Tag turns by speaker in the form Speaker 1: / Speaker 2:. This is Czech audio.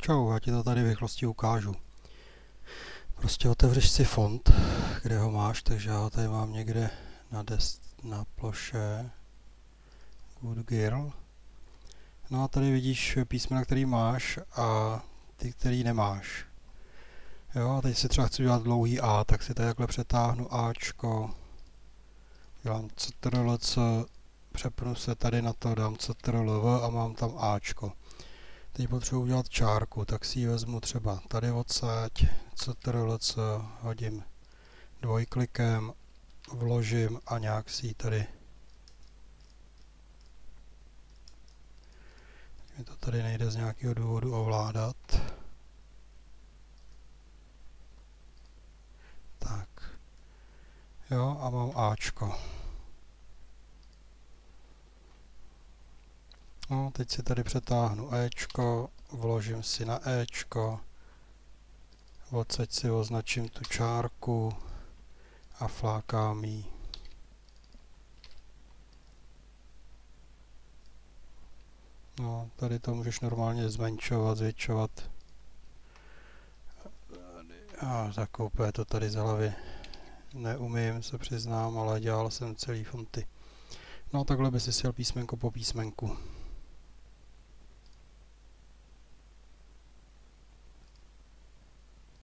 Speaker 1: Čau, já ti to tady v rychlosti ukážu. Prostě otevřeš si font, kde ho máš, takže já ho tady mám někde na, des, na ploše. Good girl. No a tady vidíš písmena, který máš a ty, který nemáš. Jo, a teď si třeba chci udělat dlouhý A, tak si tady takhle přetáhnu Ačko. Dělám CTRL-C, přepnu se tady na to, dám CTRL-V a mám tam Ačko. Teď potřebuji udělat čárku, tak si ji vezmu třeba tady odsaď, CTRL-C, hodím dvojklikem, vložím a nějak si ji tady mi to tady nejde z nějakého důvodu ovládat. Tak. Jo, a mám Ačko. No, teď si tady přetáhnu Ečko, vložím si na Ečko, odsaď si označím tu čárku a flákám ji. No, tady to můžeš normálně zmenšovat, zvětšovat. A úplně to tady z hlavy neumím, se přiznám, ale dělal jsem celý fonty. No takhle by si sjel písmenko po písmenku.